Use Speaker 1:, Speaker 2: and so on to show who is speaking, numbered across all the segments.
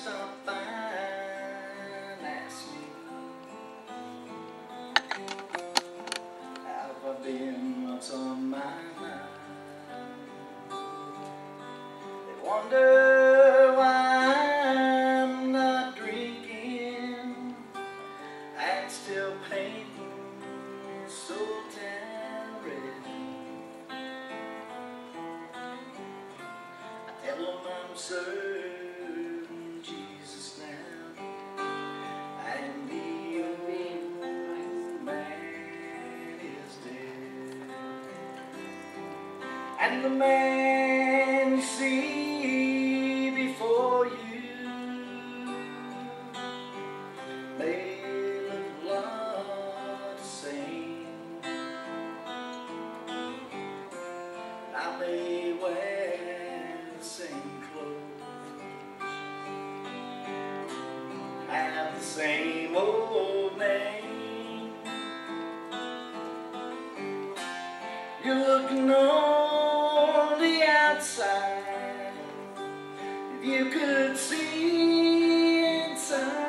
Speaker 1: Will could see inside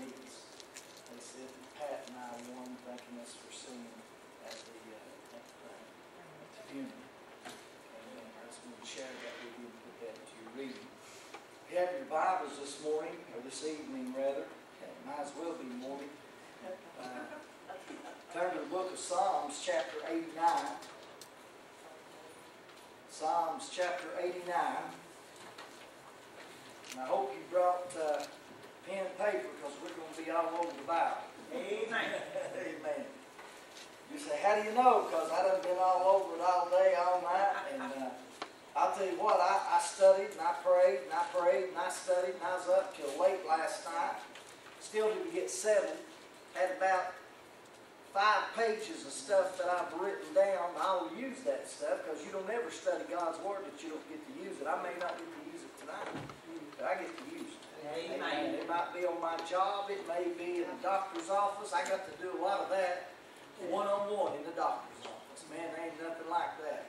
Speaker 1: they said Pat and I won thanking us for singing at the, uh, at the, at the funeral. And uh, I just want to share that with you and put that to your reading. If you have your Bibles this morning, or this evening rather, might as well be morning. Uh, Turn to the book of Psalms, chapter eighty-nine. Psalms, chapter eighty-nine. And I hope you brought, uh, pen and paper, because we're gonna be all over the Bible.
Speaker 2: Amen.
Speaker 1: Amen. You say, how do you know? Because I done been all over it all day, all night, and, uh, I'll tell you what, I, I studied, and I prayed, and I prayed, and I studied, and I was up till late last night. Still didn't get settled. Had about five pages of stuff that I've written down. I will use that stuff, because you don't ever study God's Word that you don't get to use it. I may not get to use it tonight, but I get to use it.
Speaker 2: Amen.
Speaker 1: It might be on my job, it may be in the doctor's office, I got to do a lot of that one-on-one in the doctor's office. Man, there ain't nothing like that.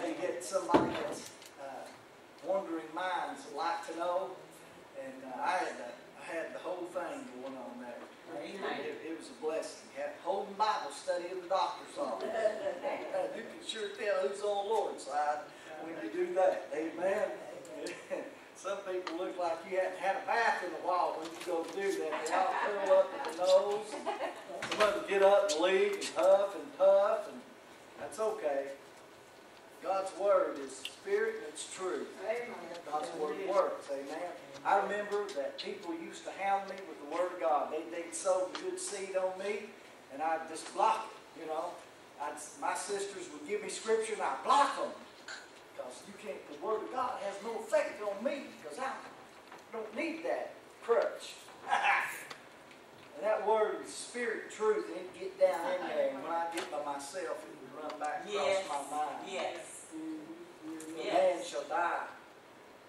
Speaker 1: They get somebody that's, uh, wondering minds like to know, and uh, I had, the- I had the whole thing going on there.
Speaker 2: Amen.
Speaker 1: It, it was a blessing, had a whole Bible study in the doctor's office. Uh, You can sure tell who's on the Lord's side when you do that, amen? Some people look like you hadn't had a bath in a while when you go do that. They all curl up at the nose. Some of them get up and leave and huff and puff, and that's okay. God's word is spirit and it's true. God's word works, amen. I remember that people used to hound me with the word of God. They, they'd sow good seed on me, and I'd just block it, you know. I'd, my sisters would give me scripture, and I'd block them. Because you can't, the word of God has no effect on me, because I don't need that crutch. and that word is spirit truth, and it'd get down in there, and when I get by myself, it would run back across my mind.
Speaker 2: Yes.
Speaker 1: The
Speaker 2: Yes.
Speaker 1: man shall die.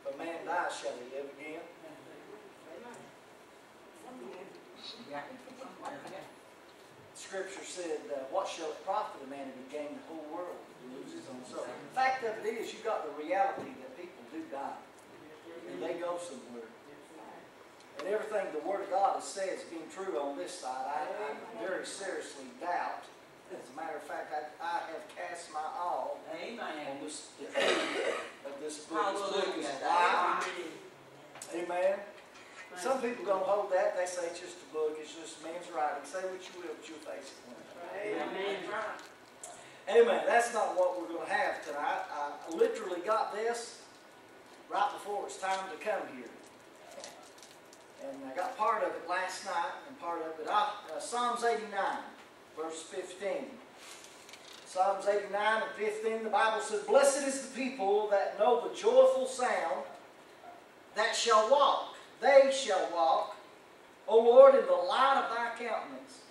Speaker 1: If a man die, shall he live again? Scripture said, uh, what shall it profit a man if he gain the whole world and lose his? The fact of it is, you've got the reality that people do die. And they go somewhere. And everything the Word of God has said is being true on this side, I, I very seriously doubt. As a matter of fact, I, I have cast my all on
Speaker 2: Amen.
Speaker 1: this, the truth of this book. This book is
Speaker 2: Hallelujah.
Speaker 1: alive. Amen. Some people don't hold that. They say it's just a book. It's just man's writing. Say what you will, but you'll face it one day.
Speaker 2: Amen.
Speaker 1: Amen. That's not what we're going to have tonight. I literally got this right before it's time to come here. And I got part of it last night and part of it. Uh, Psalms 89, verse 15. Psalms 89 and 15, the Bible says, Blessed is the people that know the joyful sound that shall walk. They shall walk, O Lord, in the light of thy countenance.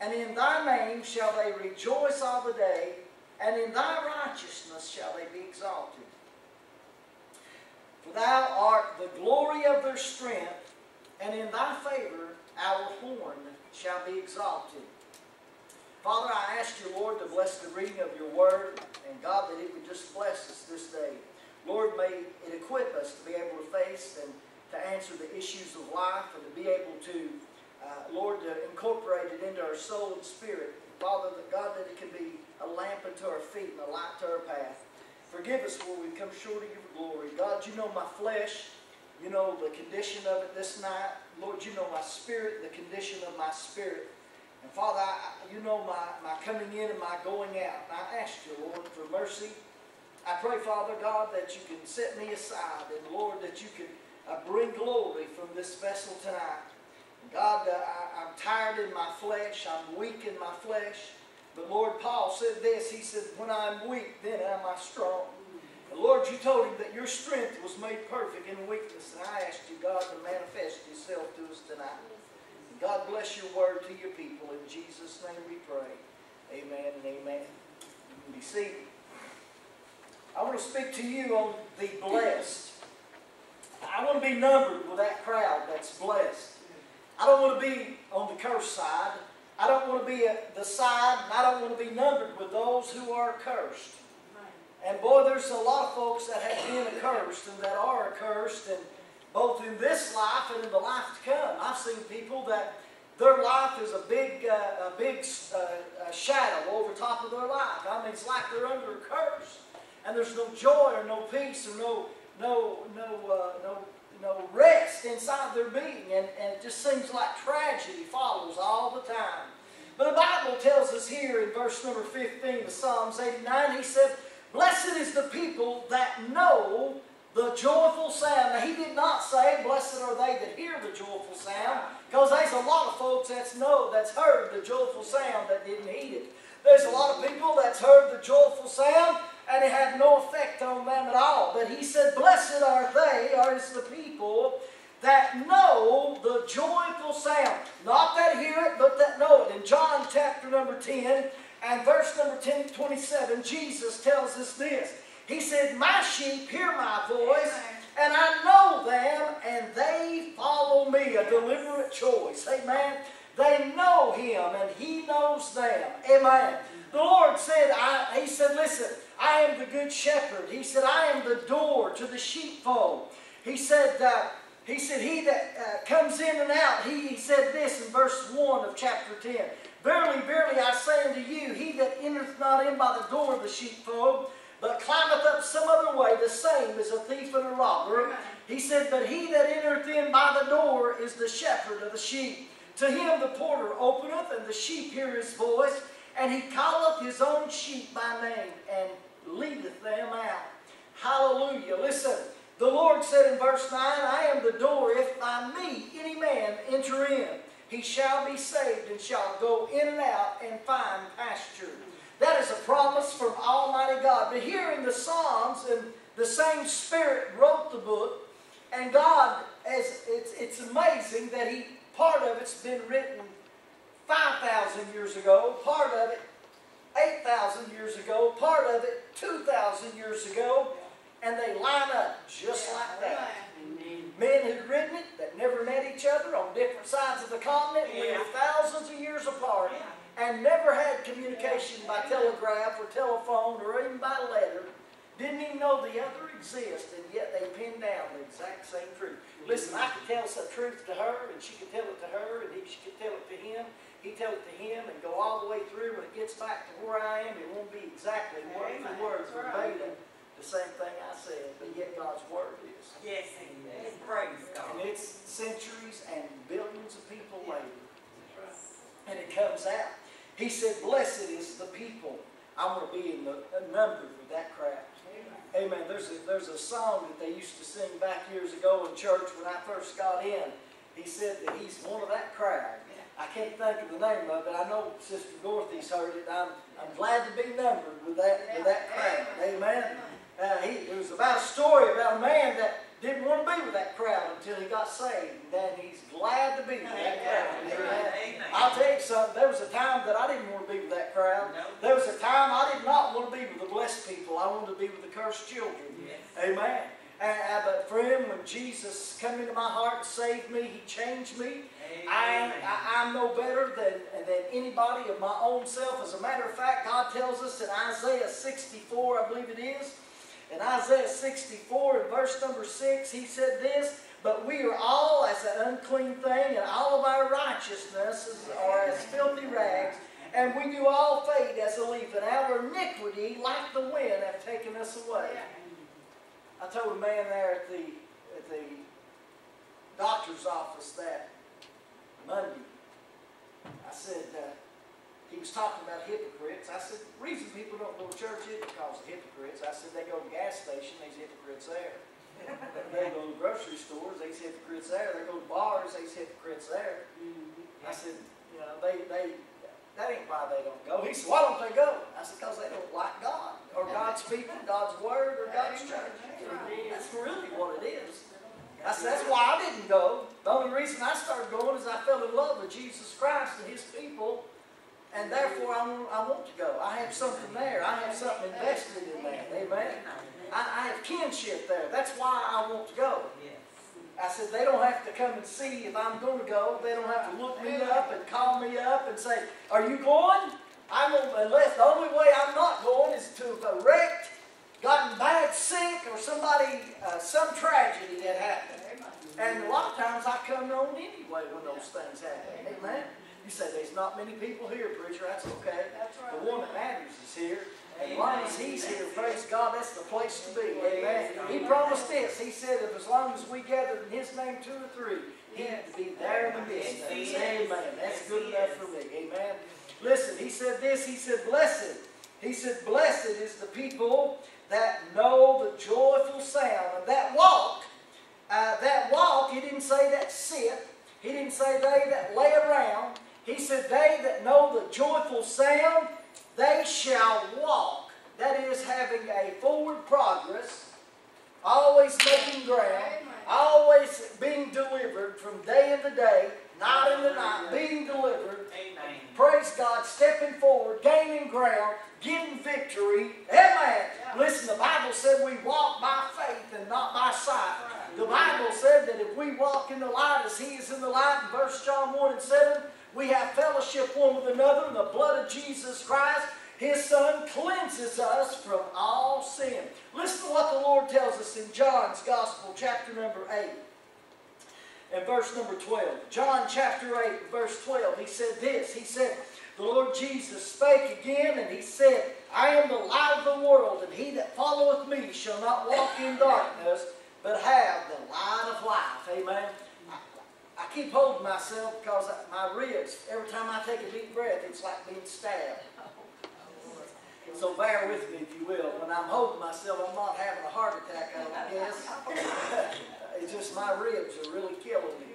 Speaker 1: And in thy name shall they rejoice all the day, and in thy righteousness shall they be exalted. For thou art the glory of their strength, and in thy favor our horn shall be exalted. Father, I ask you, Lord, to bless the reading of your word, and God, that it would just bless us this day. Lord, may it equip us to be able to face and to answer the issues of life and to be able to, uh, Lord, to incorporate it into our soul and spirit. Father, that God, that it can be a lamp unto our feet and a light to our path. Forgive us where we come short of your glory. God, you know my flesh. You know the condition of it this night. Lord, you know my spirit, the condition of my spirit. And Father, I, you know my, my coming in and my going out. And I ask you, Lord, for mercy. I pray, Father God, that you can set me aside. And Lord, that you can uh, bring glory from this vessel tonight. God, uh, I, I'm tired in my flesh. I'm weak in my flesh. But Lord, Paul said this. He said, when I'm weak, then am I strong. Lord, you told him that your strength was made perfect in weakness, and I asked you, God, to manifest yourself to us tonight. And God bless your word to your people. In Jesus' name we pray. Amen and amen. You can be seated. I want to speak to you on the blessed. I want to be numbered with that crowd that's blessed. I don't want to be on the cursed side. I don't want to be at the side, and I don't want to be numbered with those who are cursed. And boy, there's a lot of folks that have been accursed and that are accursed, and both in this life and in the life to come. I've seen people that their life is a big, uh, a big uh, a shadow over top of their life. I mean, it's like they're under a curse, and there's no joy or no peace or no, no, no, uh, no, no rest inside their being, and, and it just seems like tragedy follows all the time. But the Bible tells us here in verse number 15 of Psalms 89, he said, Blessed is the people that know the joyful sound. Now, he did not say, Blessed are they that hear the joyful sound, because there's a lot of folks that's know that's heard the joyful sound that didn't heed it. There's a lot of people that's heard the joyful sound and it had no effect on them at all. But he said, Blessed are they, or is the people that know the joyful sound. Not that hear it, but that know it. In John chapter number 10, and verse number 10, 27, Jesus tells us this. He said, My sheep hear my voice, and I know them, and they follow me. A deliberate choice. Amen. They know him, and he knows them. Amen. The Lord said, I, He said, Listen, I am the good shepherd. He said, I am the door to the sheepfold. He said, uh, he said, he that uh, comes in and out, he, he said this in verse 1 of chapter 10. Verily, verily, I say unto you, he that entereth not in by the door of the sheepfold, but climbeth up some other way, the same is a thief and a robber. He said, But he that entereth in by the door is the shepherd of the sheep. To him the porter openeth, and the sheep hear his voice, and he calleth his own sheep by name, and leadeth them out. Hallelujah. Listen, the Lord said in verse 9, I am the door. If by me any man enter in, he shall be saved and shall go in and out and find pasture. That is a promise from Almighty God. But here in the Psalms, and the same Spirit wrote the book, and God, as it's, it's amazing that He part of it's been written 5,000 years ago, part of it 8,000 years ago, part of it 2,000 years ago, and they line up just like that. Men who'd written it that never met each other on different sides of the continent,
Speaker 2: Yeah.
Speaker 1: lived thousands of years apart, and never had communication by telegraph or telephone or even by letter. Didn't even know the other exist, and yet they pinned down the exact same truth. Listen, I could tell some truth to her, and she could tell it to her, and he, she could tell it to him. He'd tell it to him, and go all the way through. When it gets back to where I am, it won't be exactly word for word verbatim the same thing I said, but yet God's word is.
Speaker 2: Yes, he is. Praise
Speaker 1: And
Speaker 2: God.
Speaker 1: it's centuries and billions of people later. And it comes out. He said, Blessed is the people. I want to be in the number for that crowd. Amen. There's a, there's a song that they used to sing back years ago in church when I first got in. He said that he's one of that crowd. I can't think of the name of it. I know Sister Dorothy's heard it. I'm, I'm glad to be numbered with that, with that crowd. Amen. Uh, he, it was about a story about a man that didn't want to be with that crowd until he got saved. And then he's glad to be with that crowd. Amen.
Speaker 2: Amen.
Speaker 1: I'll tell you something. There was a time that I didn't want to be with that crowd. There was a time I did not want to be with the blessed people. I wanted to be with the cursed children. Amen. Uh, but friend, when Jesus come into my heart and saved me, He changed me. I,
Speaker 2: Amen.
Speaker 1: I, I'm no better than, than anybody of my own self. As a matter of fact, God tells us in Isaiah 64, I believe it is, in Isaiah 64, in verse number 6, He said this, But we are all as an unclean thing, and all of our righteousnesses are as filthy rags, and we do all fade as a leaf, and our iniquity, like the wind, have taken us away. I told a man there at the, at the doctor's office that Monday, I said, uh, he was talking about hypocrites. I said, the reason people don't go to church is because of hypocrites. I said, they go to gas station, these hypocrites there. they go to grocery stores, there's hypocrites there. They go to bars, there's hypocrites there. I said, you know, they, they, that ain't why they don't go. He said, why don't they go? I said, because they don't like God. Or God's people, God's Word, or God's church. That's really what it is. That's, that's why I didn't go. The only reason I started going is I fell in love with Jesus Christ and His people, and therefore I want, I want to go. I have something there. I have something invested in that. Amen. I, I have kinship there. That's why I want to go. I said, they don't have to come and see if I'm going to go. They don't have to look me up and call me up and say, Are you going? I'm gonna, unless the only way I'm not going is to have wrecked, gotten bad sick, or somebody, uh, some tragedy that happened. And a lot of times I come on anyway when those things happen. Amen. You say, There's not many people here, preacher. That's okay. The one that matters is here. And as long as he's here, praise God, that's the place to be. Amen. He promised this. He said, if as long as we gather in his name, two or three, he'd be there in the midst us. Amen. That's good enough for me. Amen. Listen, he said this. He said, blessed. He said, blessed is the people that know the joyful sound of that walk. Uh, that walk, he didn't say that sit. He didn't say they that lay around. He said they that know the joyful sound they shall walk. That is having a forward progress, always making ground, always being delivered from day into day, night into night, being delivered.
Speaker 2: Amen.
Speaker 1: Praise God, stepping forward, gaining ground, getting victory. Amen. Listen, the Bible said we walk by faith and not by sight. The Bible said that if we walk in the light as He is in the light, in verse John 1 and 7, we have fellowship one with another, and the blood of Jesus Christ, His Son, cleanses us from all sin. Listen to what the Lord tells us in John's Gospel, chapter number 8 and verse number 12. John chapter 8, verse 12, he said this. He said, The Lord Jesus spake again, and he said, I am the light of the world, and he that followeth me shall not walk in darkness, but have the light of life. Amen. I keep holding myself because my ribs, every time I take a deep breath, it's like being stabbed. So bear with me, if you will. When I'm holding myself, I'm not having a heart attack, I don't guess. it's just my ribs are really killing me.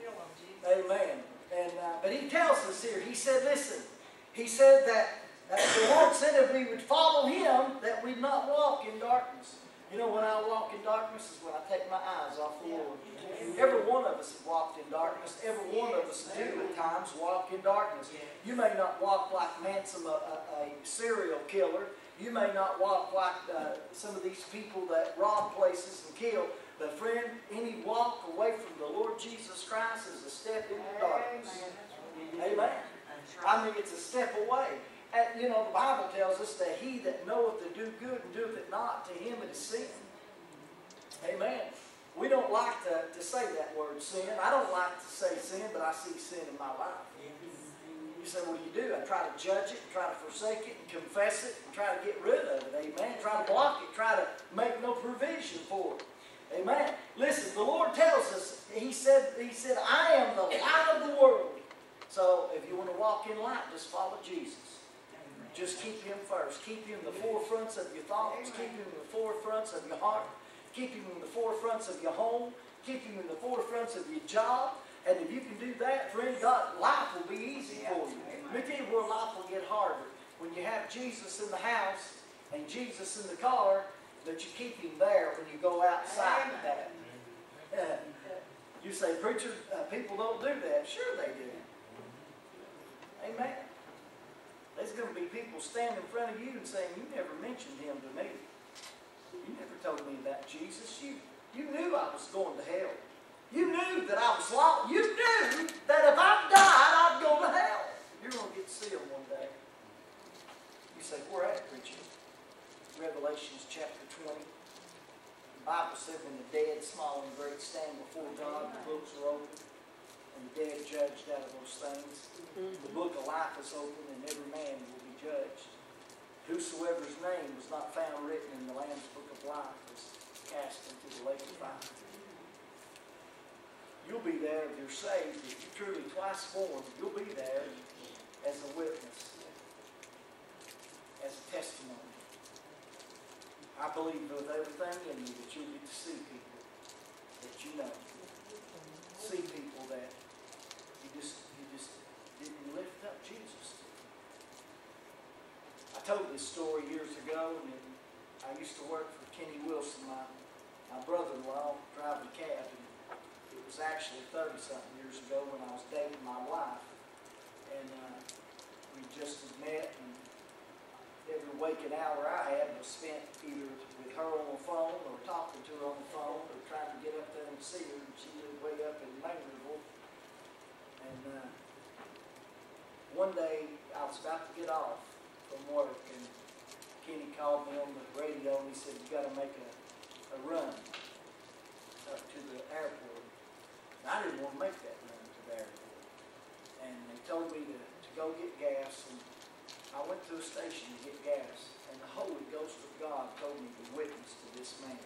Speaker 1: Amen. And uh, but he tells us here. He said, "Listen." He said that, the Lord said if we would follow Him, that we'd not walk in darkness. You know, when I walk in darkness is when I take my eyes off the Lord. Every one of us have walked in darkness. Every one of us do at times walk in darkness. You may not walk like Manson, a, a, a serial killer. You may not walk like uh, some of these people that rob places and kill. But friend, any walk away from the Lord Jesus Christ is a step into darkness. Amen. I mean, it's a step away. You know, the Bible tells us that he that knoweth to do good and doeth it not, to him it is sin. Amen. We don't like to, to say that word sin. I don't like to say sin, but I see sin in my life. You say, what do you do? I try to judge it, try to forsake it, and confess it, and try to get rid of it. Amen. Try to block it, try to make no provision for it. Amen. Listen, the Lord tells us, He said, He said, I am the light of the world. So if you want to walk in light, just follow Jesus. Just keep Him first. Keep Him in the forefronts of your thoughts. Keep Him in the forefronts of your heart. Keep Him in the forefronts of your home. Keep Him in the forefronts of your job. And if you can do that, friend, God, life will be easy for you. Let me tell you where life will get harder. When you have Jesus in the house and Jesus in the car, that you keep Him there when you go outside of that. Uh, you say, preacher, uh, people don't do that. Sure they do. Amen. There's going to be people standing in front of you and saying, you never mentioned him to me. You never told me about Jesus. You, you knew I was going to hell. You knew that I was lost. You knew that if I died, I'd go to hell. You're going to get sealed one day. You say, where at, preacher? Revelations chapter 20. The Bible said when the dead, small and great, stand before God, the books are open, and the dead judged out of those things. Mm-hmm. The book of life is open, and every man will be judged. Whosoever's name was not found written in the Lamb's book of life was cast into the lake of fire. You'll be there if you're saved. If you're truly twice born, you'll be there as a witness, as a testimony. I believe with everything in you that you'll get to see people that you know. See people that you just you just didn't lift up Jesus. I told this story years ago, and I used to work for Kenny Wilson, my, my brother-in-law, driving a cab. And it was actually thirty-something years ago when I was dating my wife. And, uh, we just had met and every waking hour I had was spent either with her on the phone or talking to her on the phone or trying to get up there and see her. And she lived way up in Maynardville. And, uh, one day I was about to get off from work and Kenny called me on the radio and he said, you gotta make a, a run up to the airport. And I didn't wanna make that run to the airport. And they told me to, to go get gas and I went to a station to get gas and the Holy Ghost of God told me to witness to this man.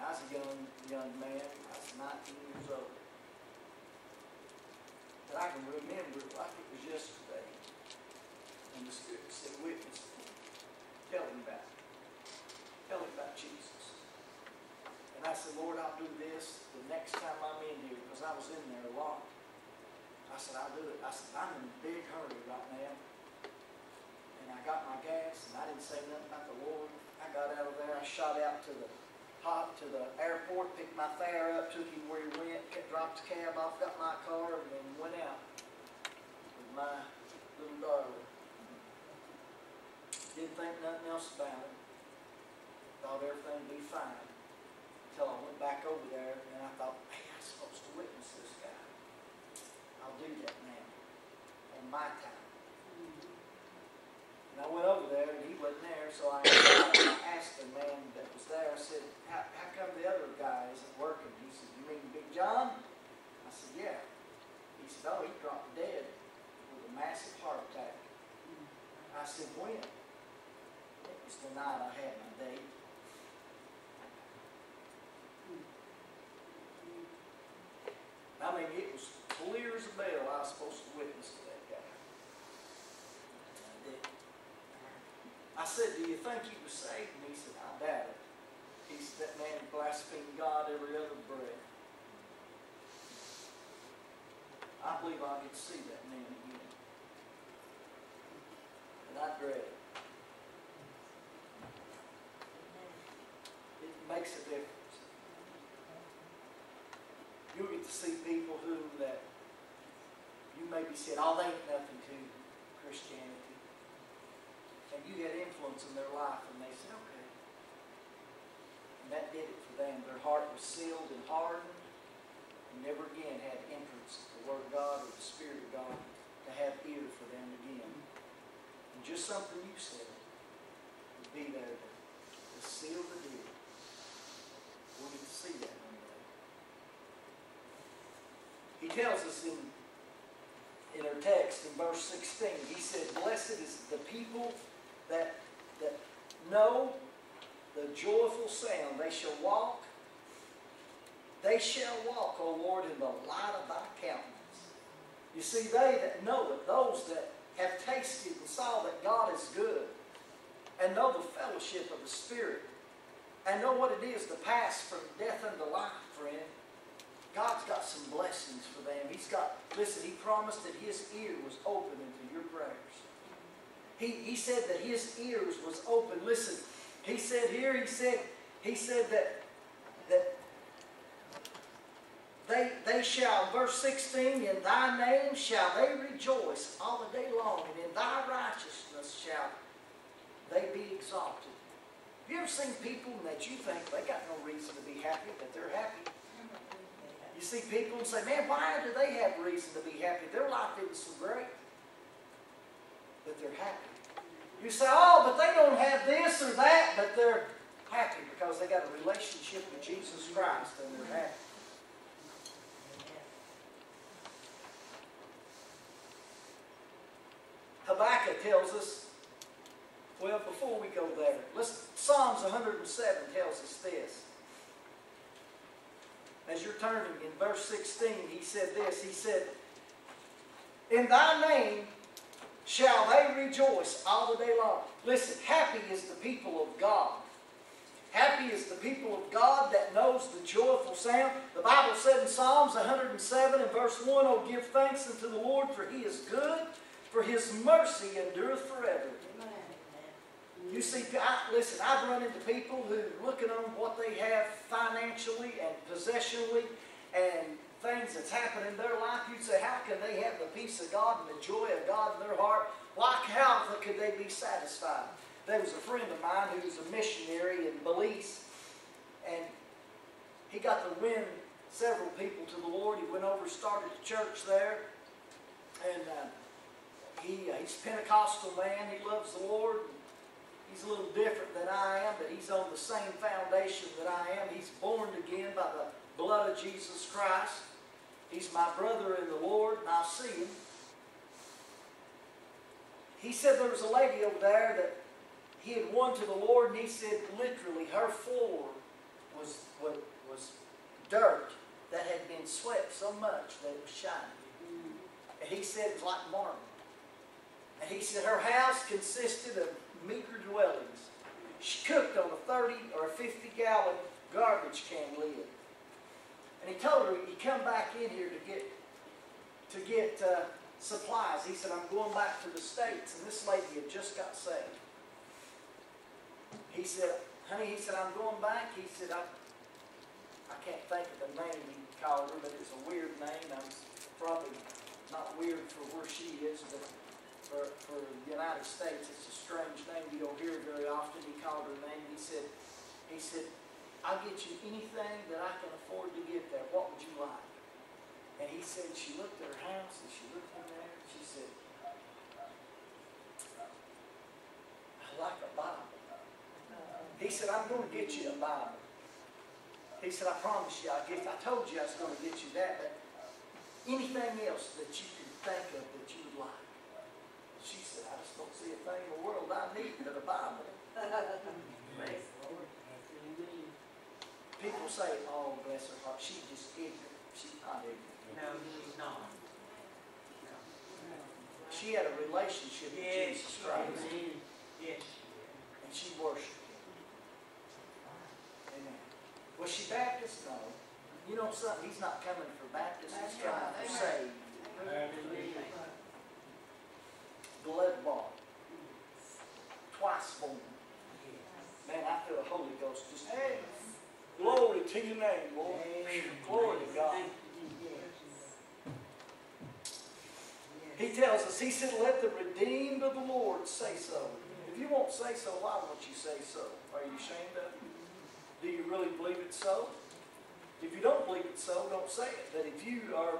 Speaker 1: Now, I was a young, young man, I was nineteen years old. But I can remember it like it was yesterday. And the Spirit said, witness to him. Tell him about it. Tell him about Jesus. And I said, Lord, I'll do this the next time I'm in here, because I was in there a lot. I said, I'll do it. I said, I'm in a big hurry right now. And I got my gas, and I didn't say nothing about the Lord. I got out of there, I shot out to the hop to the airport, picked my fare up, took him where he went, dropped the cab off, got my car, and then went out with my little darling. Didn't think nothing else about it. Thought everything would be fine. Until I went back over there and I thought, hey, I'm supposed to witness this guy. I'll do that now. On my time. And I went over there and he wasn't there, so I I asked the man that was there, I said, how, how come the other guy isn't working? He said, you mean Big John? I said, yeah. He said, oh, he dropped dead with a massive heart attack. I said, when? It was the night I had my date. I mean, it was clear as a bell I was supposed to witness to that guy. And I. I said, do you think he was saved? And he said, I doubt it. He said, that man blasphemed God every other breath. I believe get to see that man again. And I dread. It makes a difference. You'll get to see people who that you maybe said, oh, they ain't nothing to Christianity. And you had influence in their life and they said, okay. And that did it for them. Their heart was sealed and hardened and never again had entrance to the Word of God or the Spirit of God to have ear for them again. And just something you said would be there to, to seal the deal. We'll get to see that one day. He tells us in, in our text in verse 16, he said, Blessed is the people that, that know the joyful sound. They shall walk, they shall walk, O Lord, in the light of thy countenance. You see, they that know it, those that have tasted and saw that God is good, and know the fellowship of the Spirit, and know what it is to pass from death unto life, friend. God's got some blessings for them. He's got, listen, He promised that His ear was open into your prayers. He, he said that His ears was open. Listen, He said here, He said, He said that, that they, they shall, verse 16, in thy name shall they rejoice all the day long, and in thy righteousness shall they be exalted. Have you ever seen people that you think they got no reason to be happy, but they're happy? See people and say, man, why do they have reason to be happy? Their life isn't so great. But they're happy. You say, oh, but they don't have this or that, but they're happy because they got a relationship with Jesus Christ and they're happy. Habakkuk tells us, well, before we go there, let's, Psalms 107 tells us this. As you're turning in verse 16, he said this. He said, In thy name shall they rejoice all the day long. Listen, happy is the people of God. Happy is the people of God that knows the joyful sound. The Bible said in Psalms 107 and verse 1, Oh, give thanks unto the Lord, for he is good, for his mercy endureth forever. You see, I, listen, I've run into people who looking on what they have financially and possessionally and things that's happened in their life, you'd say, how can they have the peace of God and the joy of God in their heart? Why, how could they be satisfied? There was a friend of mine who was a missionary in Belize, and he got to win several people to the Lord. He went over, started a church there, and uh, he, uh, he's Pentecostal man. He loves the Lord. He's a little different than I am, but he's on the same foundation that I am. He's born again by the blood of Jesus Christ. He's my brother in the Lord, and I'll see him. He said there was a lady over there that he had won to the Lord, and he said literally her floor was, was, was dirt that had been swept so much that it was shiny. Mm. And he said it was like marble. And he said her house consisted of meager dwellings. She cooked on a 30 or a 50 gallon garbage can lid. And he told her he'd come back in here to get to get uh, supplies. He said, I'm going back to the States. And this lady had just got saved. He said, honey, he said, I'm going back. He said, I, I can't think of the name he called her, but it's a weird name. I'm probably not weird for where she is, but for, for the United States, it's a strange name. You don't hear it very often. He called her name. He said, he said, I'll get you anything that I can afford to get there. What would you like? And he said, she looked at her house and she looked in there and she said, I like a Bible. He said, I'm going to get you a Bible. He said, I promise you, I'll get, I told you I was going to get you that, but anything else that you can think of that you would like. She said, I just don't see a thing in the world I need but a Bible. People say, oh, bless her heart, she's just ignorant. She's not ignorant.
Speaker 2: No, she's not.
Speaker 1: She had a relationship with
Speaker 2: Yes,
Speaker 1: Jesus Christ,
Speaker 2: amen. Yes.
Speaker 1: and she worshiped Him. Amen. Was she Baptist? No. You know something? He's not coming for Baptists. He's trying for saved. Blood bought. Twice born. Man, I feel the Holy Ghost just, hey, glory to your name, Lord. Glory to God. He tells us, he said, let the redeemed of the Lord say so. If you won't say so, why won't you say so? Are you ashamed of it? Do you really believe it so? If you don't believe it so, don't say it. But if you are,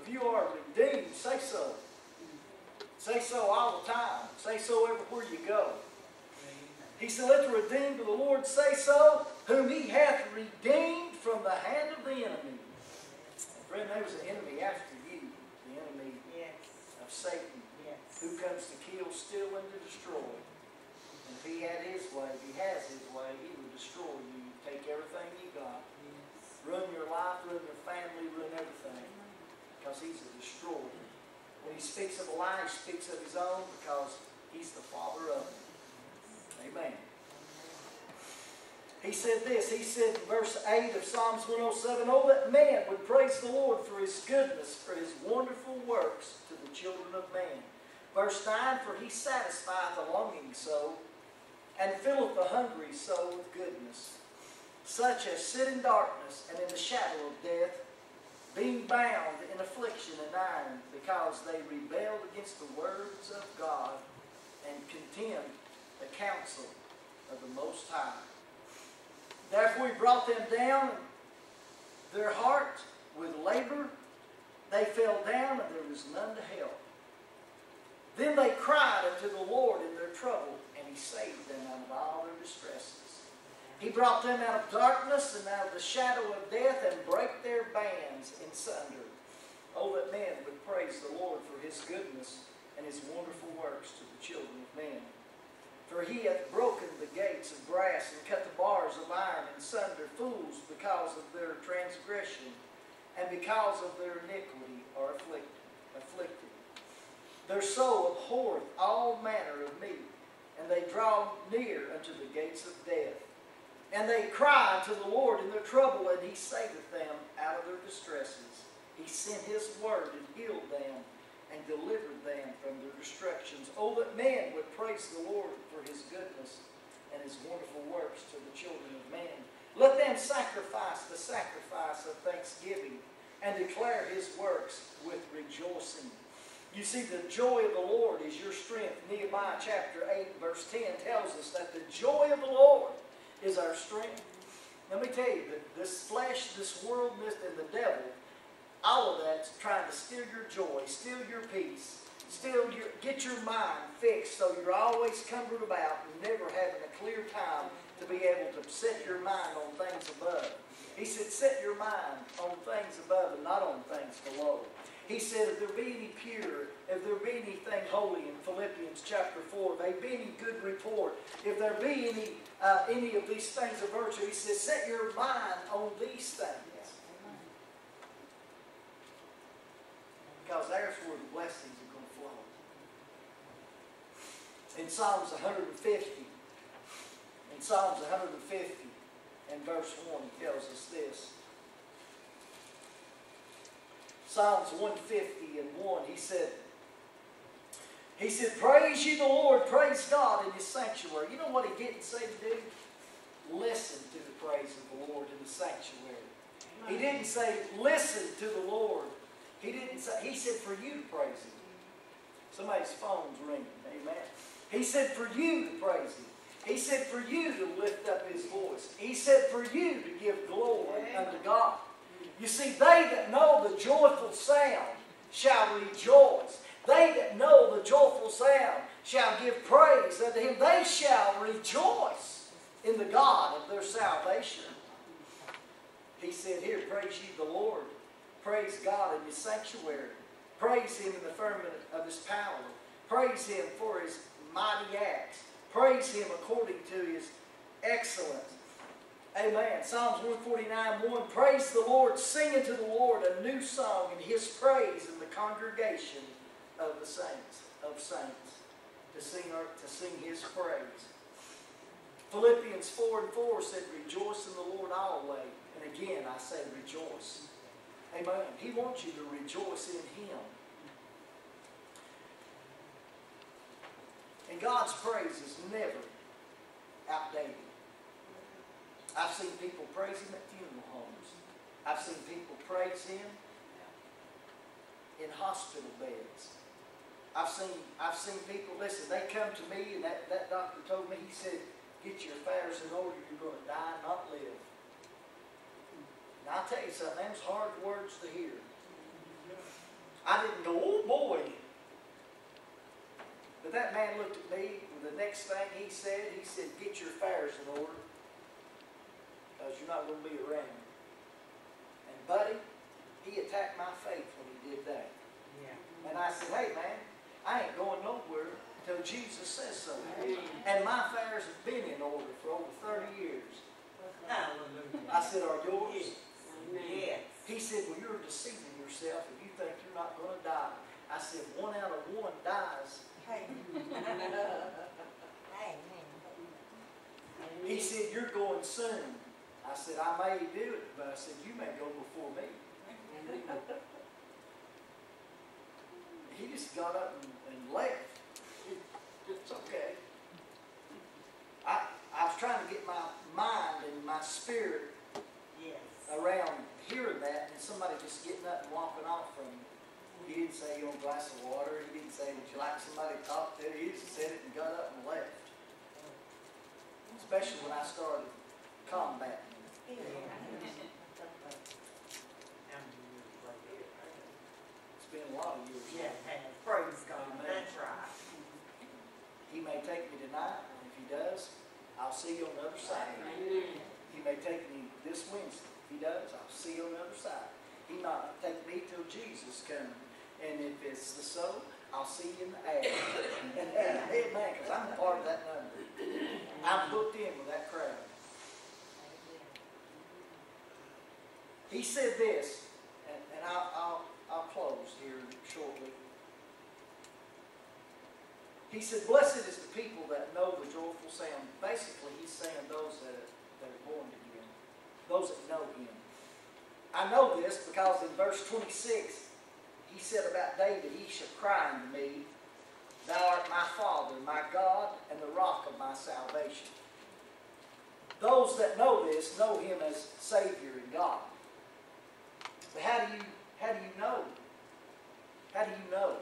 Speaker 1: if you are redeemed, say so. Say so all the time. Say so everywhere you go. He said, Let the redeemed of the Lord say so, whom he hath redeemed from the hand of the enemy. Friend, there was an enemy after you, the enemy
Speaker 2: Yes.
Speaker 1: of Satan,
Speaker 2: Yes.
Speaker 1: who comes to kill, steal, and to destroy. And if he had his way, if he has his way, he will destroy you, take everything you got, ruin your life, ruin your family, ruin everything. Because he's a destroyer. When he speaks of a lie, he speaks of his own because he's the father of them. Amen. He said this, he said in verse 8 of Psalms 107, Oh, that man would praise the Lord for his goodness, for his wonderful works to the children of man. Verse 9, For he satisfieth the longing soul, and filleth the hungry soul with goodness. Such as sit in darkness and in the shadow of death, being bound in affliction and iron, because they rebelled against the words of God, and contemned the counsel of the Most High. Therefore he brought them down, their heart with labor. They fell down, and there was none to help. Then they cried unto the Lord in their trouble, and he saved them out of all their distresses. He brought them out of darkness and out of the shadow of death, and brake their bands in sunder. Oh, that men would praise the Lord for his goodness and his wonderful works to the children of men. For he hath broken the gates of brass and cut the bars of iron in sunder. Fools, because of their transgression and because of their iniquity, are afflicted. afflicted. Their soul abhorreth all manner of meat, and they draw near unto the gates of death. And they cry to the Lord in their trouble, and he saveth them out of their distresses. He sent his word and healed them, and delivered them from their destructions. Oh, that men would praise the Lord for his goodness and his wonderful works to the children of men. Let them sacrifice the sacrifice of thanksgiving and declare his works with rejoicing. You see, the joy of the Lord is your strength. Nehemiah chapter 8, verse 10 tells us that the joy of the Lord is our strength. Let me tell you that this flesh, this world, this, and the devil, all of that's trying to steal your joy, steal your peace, steal your, get your mind fixed so you're always cumbered about and never having a clear time to be able to set your mind on things above. He said, set your mind on things above and not on things below. He said, if there be any pure, if there be anything holy in Philippians chapter 4, if there be any good report, if there be any, uh, any of these things of virtue, he says, set your mind on these things. Because there's where the blessings are going to flow. In Psalms 150, in Psalms 150 and verse 1, he tells us this. Psalms 150 and 1, he said, he said, Praise you, the Lord, praise God in his sanctuary. You know what he didn't say to do? Listen to the praise of the Lord in the sanctuary. He didn't say, listen to the Lord. He didn't say, he said for you to praise him. Somebody's phone's ringing, amen. He said for you to praise him. He said for you to lift up his voice. He said for you to give glory unto God. You see, they that know the joyful sound shall rejoice. They that know the joyful sound shall give praise unto him. They shall rejoice in the God of their salvation. He said here, praise ye the Lord. Praise God in his sanctuary. Praise him in the firmament of his power. Praise him for his mighty acts. Praise him according to his excellence. Amen. Psalms 149 1. Praise the Lord. Sing unto the Lord a new song in his praise in the congregation of the saints, of saints. To sing, to sing his praise. Philippians 4 and 4 said, Rejoice in the Lord always. And again, I say rejoice. Amen. He wants you to rejoice in Him. And God's praise is never outdated. I've seen people praise Him at funeral homes. I've seen people praise Him in hospital beds. I've seen, I've seen people, listen, they come to me and that, that doctor told me, he said, get your affairs in order, you're going to die, not live. Now, I'll tell you something, them's hard words to hear. I didn't go, oh boy. But that man looked at me, and the next thing he said, he said, get your affairs in order, because you're not going to be around. And buddy, he attacked my faith when he did that.
Speaker 2: Yeah.
Speaker 1: And I said, hey man, I ain't going nowhere until Jesus says so. And my affairs have been in order for over 30 years.
Speaker 2: Hallelujah.
Speaker 1: I said, are yours?
Speaker 2: Yes.
Speaker 1: He said, well, you're deceiving yourself if you think you're not going to die. I said, one out of one dies. He said, you're going soon. I said, I may do it, but I said, you may go before me. He just got up and, and left. It's okay. I, I was trying to get my mind and my spirit
Speaker 2: Yes.
Speaker 1: around hearing that and somebody just getting up and walking off from me. He didn't say, you want a glass of water? He didn't say, would you like somebody to talk to? He just said it and got up and left. Especially when I started combating.
Speaker 2: How many years right there?
Speaker 1: It's been a lot of years.
Speaker 2: Yeah, and praise God, that's right.
Speaker 1: He may take me tonight, and if he does, I'll see you on the other side. He may take me this Wednesday. If he does, I'll see you on the other side. He might take me till Jesus comes. And if it's the so, I'll see you in the air. And, and, amen, because I'm part of that number. I'm hooked in with that crowd. He said this, and, and I'll, I'll, I'll close here shortly. He said, Blessed is the people that know the joyful sound. Basically, he's saying those that are, that are born again, those that know him. I know this because in verse 26, he said about David, He shall cry unto me, Thou art my Father, my God, and the rock of my salvation. Those that know this know Him as Savior and God. But how do you how do you know? How do you know?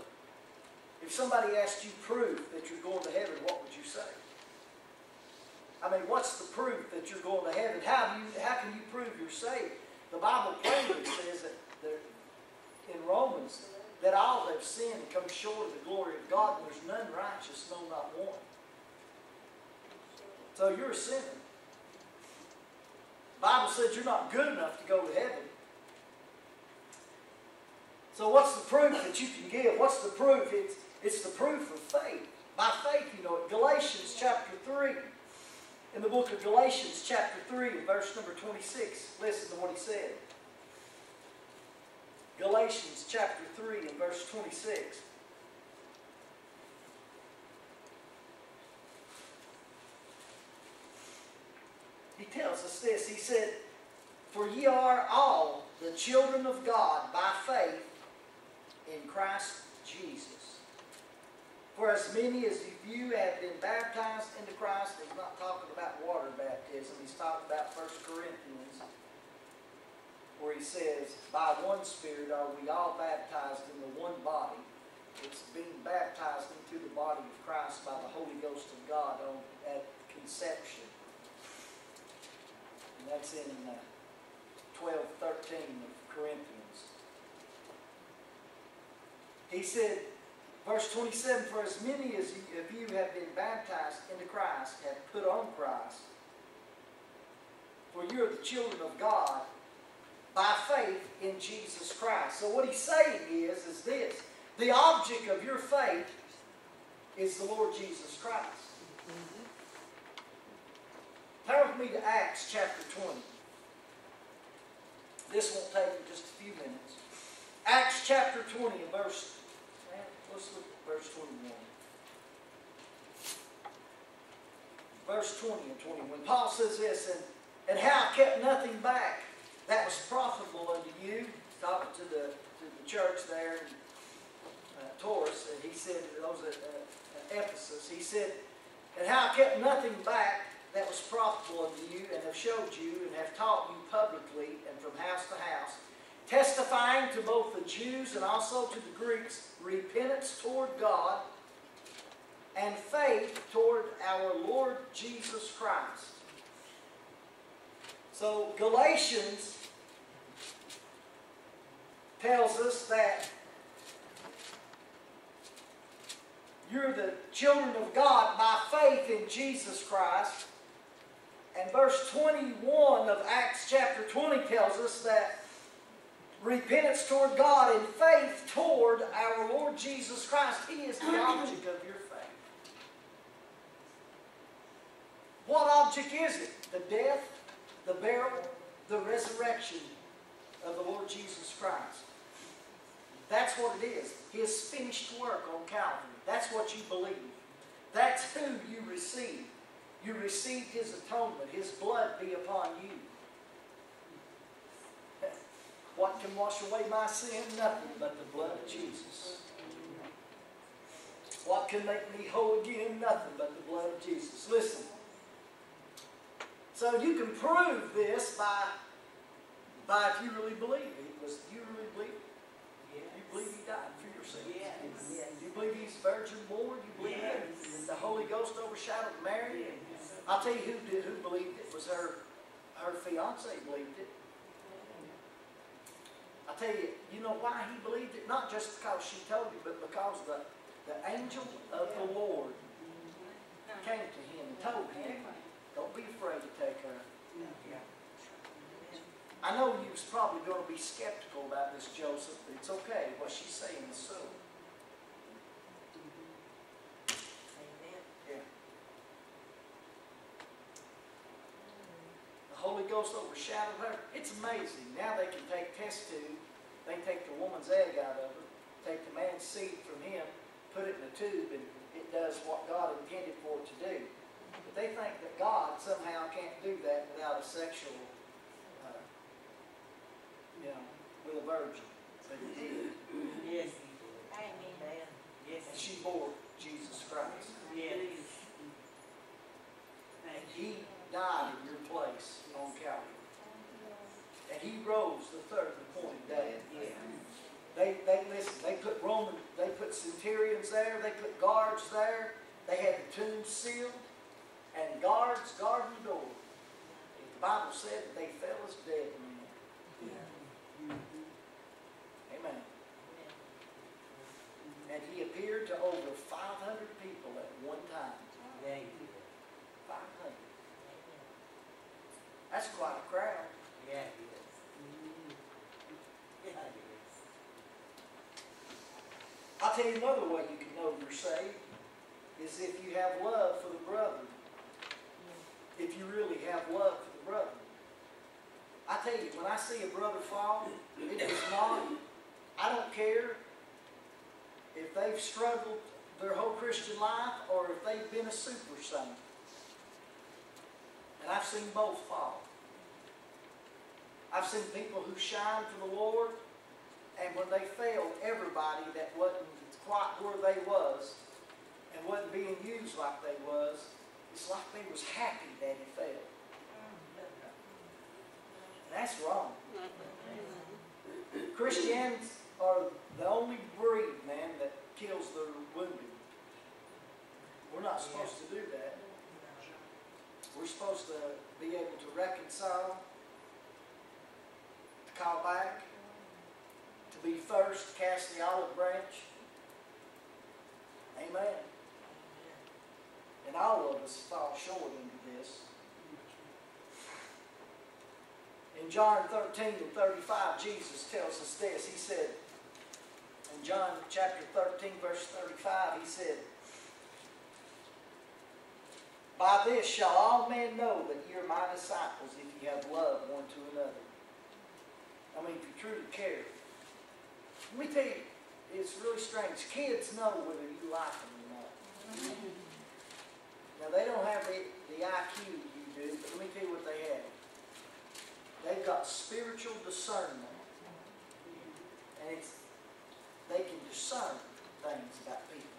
Speaker 1: If somebody asked you proof that you're going to heaven, what would you say? I mean, what's the proof that you're going to heaven? How do you how can you prove you're saved? The Bible plainly says that there, in Romans that all have sinned and come short of the glory of God, and there's none righteous, no, not one. So you're a sinner. The Bible says you're not good enough to go to heaven. So what's the proof that you can give? What's the proof? It's, it's the proof of faith. By faith, you know it. Galatians chapter 3. In the book of Galatians chapter 3, verse number 26, listen to what he said. Galatians chapter 3 and verse 26. He tells us this. He said, For ye are all the children of God by faith in Christ Jesus. For as many as you have been baptized into Christ, he's not talking about water baptism, he's talking about 1 Corinthians where he says, By one Spirit are we all baptized into one body. It's being baptized into the body of Christ by the Holy Ghost of God on, at conception. And that's in uh, 12, 13 of Corinthians. He said, verse 27, For as many as of you have been baptized into Christ have put on Christ. For you are the children of God by faith in Jesus Christ. So what he's saying is, is this. The object of your faith is the Lord Jesus Christ. Turn with me to Acts chapter 20. This won't take just a few minutes. Acts chapter 20 and verse, let's look at verse 21. Verse 20 and 21. Paul says this, and, and how I kept nothing back that was profitable unto you, talking to the, to the church there in uh, Taurus, and he said, those at uh, Ephesus, he said, and how I kept nothing back that was profitable unto you, and have showed you, and have taught you publicly, and from house to house, testifying to both the Jews and also to the Greeks repentance toward God and faith toward our Lord Jesus Christ. So Galatians tells us that you're the children of God by faith in Jesus Christ. And verse 21 of Acts chapter 20 tells us that repentance toward God and faith toward our Lord Jesus Christ, He is the object of your faith. What object is it? The death, the burial, the resurrection of the Lord Jesus Christ. That's what it is. His finished work on Calvary. That's what you believe. That's who you receive. You received His atonement. His blood be upon you. What can wash away my sin? Nothing but the blood of Jesus. What can make me whole again? Nothing but the blood of Jesus. Listen. So you can prove this by, by if you really believe it. Was, do you really believe it? You believe He died for your sins?
Speaker 2: Yes.
Speaker 1: You believe He's virgin born? You believe that the Holy Ghost overshadowed Mary? Yes. I'll tell you who did, who believed it was her, her fiance believed it. I tell you, you know why he believed it? Not just because she told him, but because the, the angel of the Lord came to him and told him, don't be afraid to take her. I know you was probably going to be skeptical about this, Joseph, but it's okay. What she's saying is so. Ghost overshadowed her. It's amazing. Now they can take test tube, they take the woman's egg out of her, take the man's seed from him, put it in a tube, and it does what God intended for it to do. But they think that God somehow can't do that without a sexual, uh, you know, with a virgin. But he did.
Speaker 2: Yes.
Speaker 1: Amen.
Speaker 2: Yes. And she
Speaker 1: bore Jesus Christ.
Speaker 2: Yes. And
Speaker 1: he died in your place on Calvary. And he rose the third and appointed day. They, they listen, they put Roman, they put centurions there, they put guards there, they had the tomb sealed, and guards guarding the door. And the Bible said that they fell as dead men. Yeah. Amen. And he appeared to old That's quite a crowd.
Speaker 2: Yeah, it is. Mm-hmm. Yeah, it is.
Speaker 1: I'll tell you another way you can know you're saved is if you have love for the brother. Mm. If you really have love for the brother. I tell you, when I see a brother fall, it is not, I don't care if they've struggled their whole Christian life or if they've been a super saint. And I've seen both fall. I've seen people who shine for the Lord and when they failed, everybody that wasn't quite where they was and wasn't being used like they was, it's like they was happy that he failed. And that's wrong. Christians are the only breed, man, that kills their wounded. We're not supposed to do that. We're supposed to be able to reconcile, call back, to be first, cast the olive branch. Amen. And all of us fall short into this. In John 13 and 35, Jesus tells us this. He said, in John chapter 13, verse 35, he said, By this shall all men know that ye are my disciples if ye have love one to another. I mean, if you truly care. Let me tell you, it's really strange. Kids know whether you like them or not. Now, they don't have the, the IQ you do, but let me tell you what they have. They've got spiritual discernment. And it's, they can discern things about people.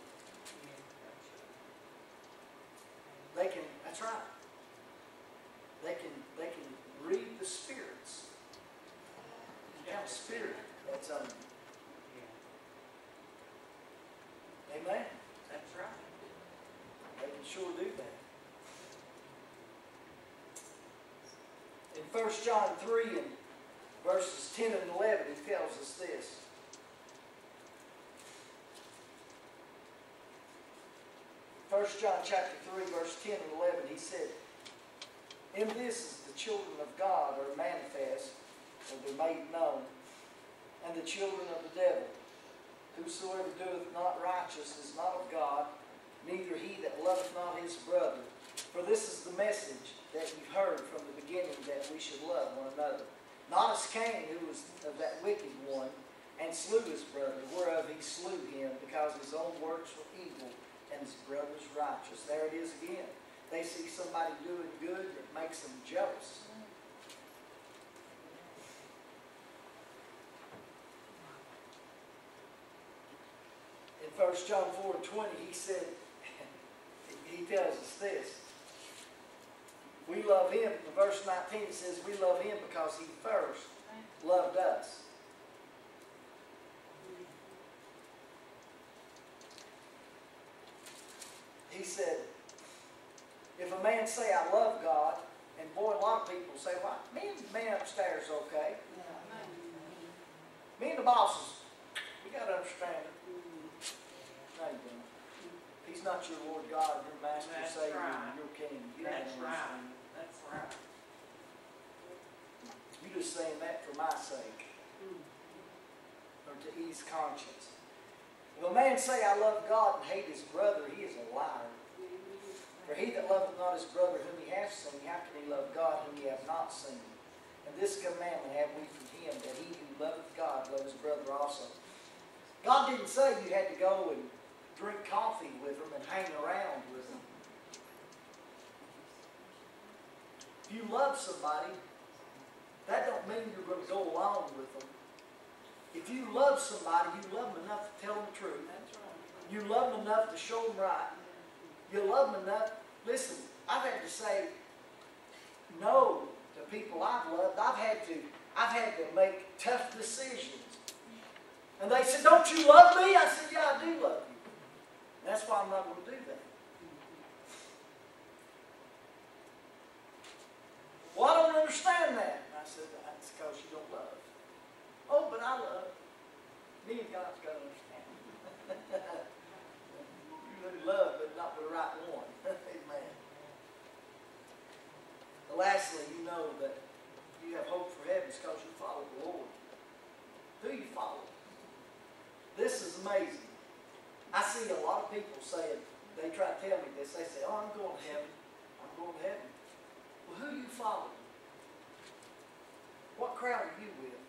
Speaker 1: They can, that's right. They can, they can read the spirits. Spirit that's on you. Amen?
Speaker 2: That's right.
Speaker 1: They can sure do that. In 1 John 3 and verses 10 and 11, he tells us this. First John chapter 3, verse 10 and 11, he said, In this is the children of God are manifest, and they're made known, and the children of the devil. Whosoever doeth not righteous is not of God, neither he that loveth not his brother. For this is the message that you've heard from the beginning, that we should love one another. Not as Cain, who was of that wicked one, and slew his brother, whereof he slew him, because his own works were evil, and his brother's righteous. There it is again. They see somebody doing good, it makes them jealous. In 1 John 4 and 20, he said, he tells us this. We love him. In verse 19 it says, we love him because he first loved us. He said, if a man say, I love God, and boy, a lot of people say, well, me and the man upstairs okay. Me and the bosses, we got to understand it. No, you don't. He's not your Lord God, your Master,
Speaker 2: That's
Speaker 1: Savior,
Speaker 2: right.
Speaker 1: your King. You
Speaker 2: That's right. That's right.
Speaker 1: You just saying that for my sake, or to ease conscience. If a man say, I love God and hate his brother, he is a liar. For he that loveth not his brother whom he hath seen, how can he love God whom he hath not seen? And this commandment have we from him, that he who loveth God love his brother also. God didn't say you had to go and drink coffee with them and hang around with them. If you love somebody, that don't mean you're going to go along with them. If you love somebody, you love them enough to tell them the truth. You love them enough to show them right. You love them enough. Listen, I've had to say no to people I've loved. I've had to, I've had to make tough decisions. And they said, Don't you love me? I said, Yeah, I do love you. That's why I'm not gonna do that. Well, I don't understand that. And I said, that's because you don't love. Oh, but I love. Me and God's gotta understand. You love, but not the right one. Amen. Lastly, you know that you have hope for heaven because you follow the Lord. Who you follow? This is amazing. I see a lot of people saying, they try to tell me this, they say, oh, I'm going to heaven. I'm going to heaven. Well, who are you follow? What crowd are you with?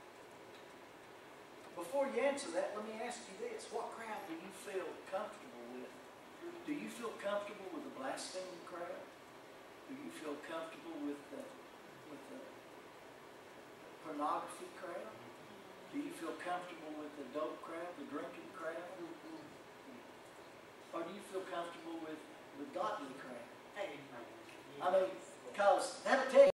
Speaker 1: Before you answer that, let me ask you this. What crowd do you feel comfortable with? Do you feel comfortable with the blaspheming crowd? Do you feel comfortable with the, with the pornography crowd? Do you feel comfortable with the dope crowd, the drinking crowd? Or do you feel comfortable with the godly?
Speaker 2: Amen.
Speaker 1: I mean, because that'll you.